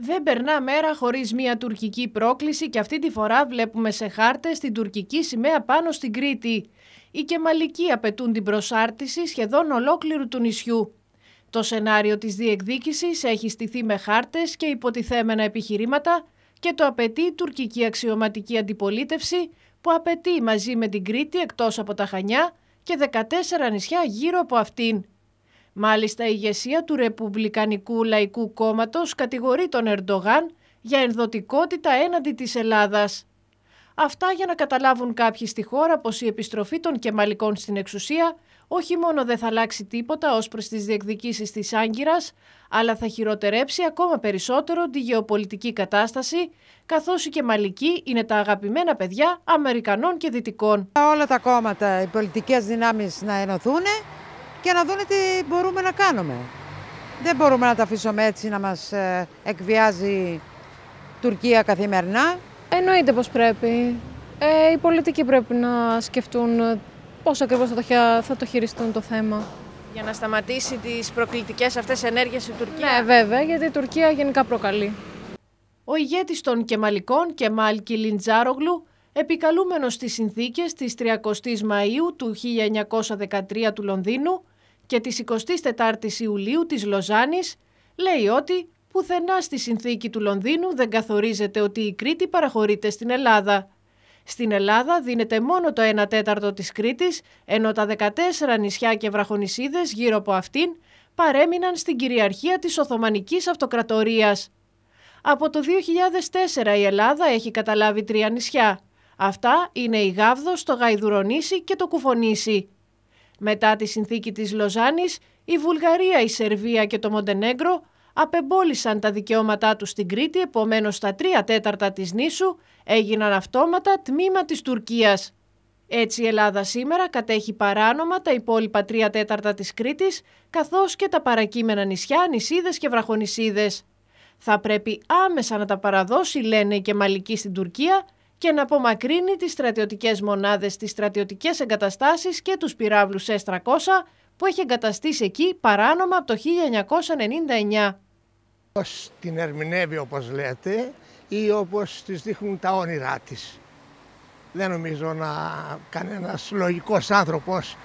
Δεν περνά μέρα χωρίς μια τουρκική πρόκληση και αυτή τη φορά βλέπουμε σε χάρτες την τουρκική σημαία πάνω στην Κρήτη. Οι Κεμαλικοί απαιτούν την προσάρτηση σχεδόν ολόκληρου του νησιού. Το σενάριο της διεκδίκησης έχει στηθεί με χάρτες και υποτιθέμενα επιχειρήματα και το απαιτεί η τουρκική αξιωματική αντιπολίτευση που απαιτεί μαζί με την Κρήτη εκτός από τα Χανιά και 14 νησιά γύρω από αυτήν. Μάλιστα η ηγεσία του Ρεπουμπλικανικού Λαϊκού Κόμματος κατηγορεί τον Ερντογάν για ενδοτικότητα έναντι της Ελλάδας. Αυτά για να καταλάβουν κάποιοι στη χώρα πως η επιστροφή των Κεμαλικών στην εξουσία όχι μόνο δεν θα αλλάξει τίποτα ως προς τις διεκδικήσεις της Άγκυρας, αλλά θα χειροτερέψει ακόμα περισσότερο τη γεωπολιτική κατάσταση, καθώς οι Κεμαλικοί είναι τα αγαπημένα παιδιά Αμερικανών και Δυτικών. Όλα τα κόμματα, οι πολιτικές δυνάμεις να ενωθούν και να δουν τι μπορούμε να κάνουμε. Δεν μπορούμε να τα αφήσουμε έτσι να μας ε, εκβιάζει η Τουρκία καθημερινά. Εννοείται πως πρέπει. Ε, οι πολιτικοί πρέπει να σκεφτούν ε, πώς ακριβώς θα το, θα το χειριστούν το θέμα. Για να σταματήσει τις προκλητικές αυτές ενέργειες η Τουρκία. Ναι βέβαια, γιατί η Τουρκία γενικά προκαλεί. Ο ηγέτης των Κεμαλικών, Κεμάλ Κιλιντζάρογλου, επικαλούμενος στις συνθήκες της 30 Μαΐου του 1913 του Λονδίνου και της 24ης Ιουλίου της Λοζάνης, λέει ότι πουθενά στη συνθήκη του Λονδίνου δεν καθορίζεται ότι η Κρήτη παραχωρείται στην Ελλάδα. Στην Ελλάδα δίνεται μόνο το 1 τέταρτο της Κρήτης, ενώ τα 14 νησιά και βραχονισίδες γύρω από αυτήν παρέμειναν στην κυριαρχία της Οθωμανικής Αυτοκρατορίας. Από το 2004 η Ελλάδα έχει καταλάβει τρία νησιά. Αυτά είναι η Γάβδος, το Γαϊδουρονήσι και το Κουφονήσι. Μετά τη συνθήκη της Λοζάνης, η Βουλγαρία, η Σερβία και το Μοντενέγκρο απεμπόλησαν τα δικαιώματά τους στην Κρήτη, επομένως τα τρία τέταρτα της νήσου έγιναν αυτόματα τμήμα της Τουρκίας. Έτσι η Ελλάδα σήμερα κατέχει παράνομα τα υπόλοιπα τρία τέταρτα της Κρήτης, καθώς και τα παρακείμενα νησιά, νησίδες και βραχονισίδες. Θα πρέπει άμεσα να τα παραδώσει, λένε οι Κεμαλικοί στην Τουρκία, και να απομακρύνει τις στρατιωτικές μονάδες, τις στρατιωτικές εγκαταστάσεις και τους πυράβλους S-300 που έχει εγκαταστήσει εκεί παράνομα από το 1999. Πώς την ερμηνεύει όπως λέτε ή όπως τις δείχνουν τα όνειρά της. Δεν νομίζω να κανένας λογικός άνθρωπος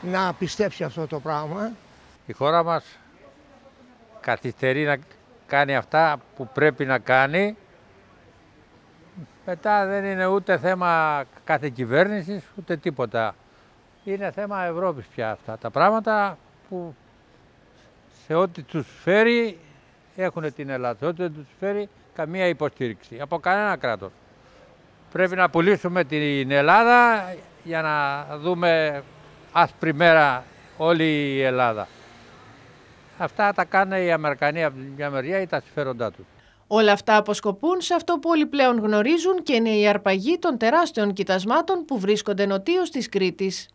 να πιστέψει αυτό το πράγμα. Η χώρα μας καθυστερεί να κάνει αυτά που πρέπει να κάνει μετά δεν είναι ούτε θέμα κάθε κυβέρνησης ούτε τίποτα. Είναι θέμα Ευρώπης πια αυτά τα πράγματα που σε ό,τι τους φέρει έχουν την Ελλάδα. Σε ό,τι δεν τους φέρει καμία υποστήριξη από κανένα κράτος. Πρέπει να πουλήσουμε την Ελλάδα για να δούμε άσπρη μέρα όλη η Ελλάδα. Αυτά τα κάνουν οι Αμερικανοί από την μια μεριά ή τα συμφέροντά τους. Όλα αυτά αποσκοπούν σε αυτό που όλοι πλέον γνωρίζουν και είναι η αρπαγή των τεράστιων κοιτασμάτων που βρίσκονται νοτίως της Κρήτης.